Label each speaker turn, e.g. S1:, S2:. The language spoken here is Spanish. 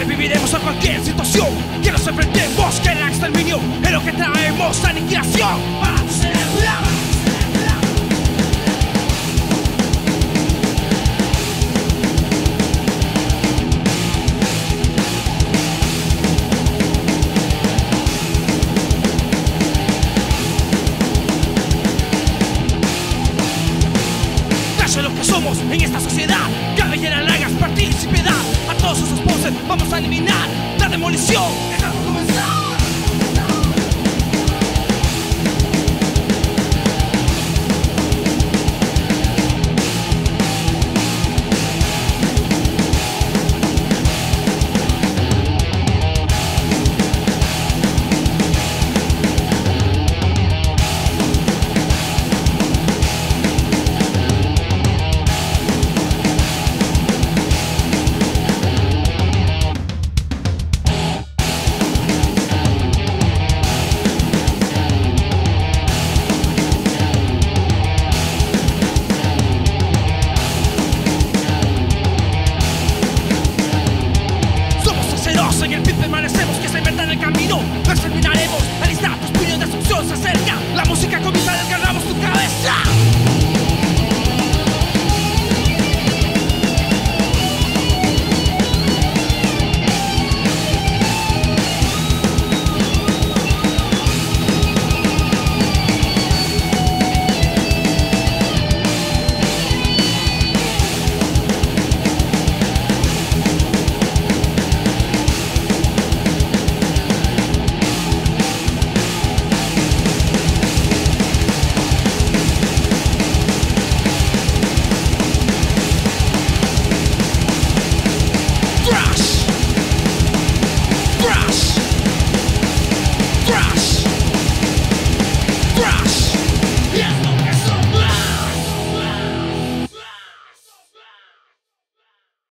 S1: Sobreviviremos a cualquier situación. Que nos enfrentemos, que el exterminio es lo que traemos aniquilación. Para lo que somos en esta sociedad, cabellera largas, partícipe todos esos poses vamos a eliminar la demolición. Yo soy el pie, permanecemos, que es en el camino. Perseveraremos, alista tus puños de asunción, se acerca. La música comienza.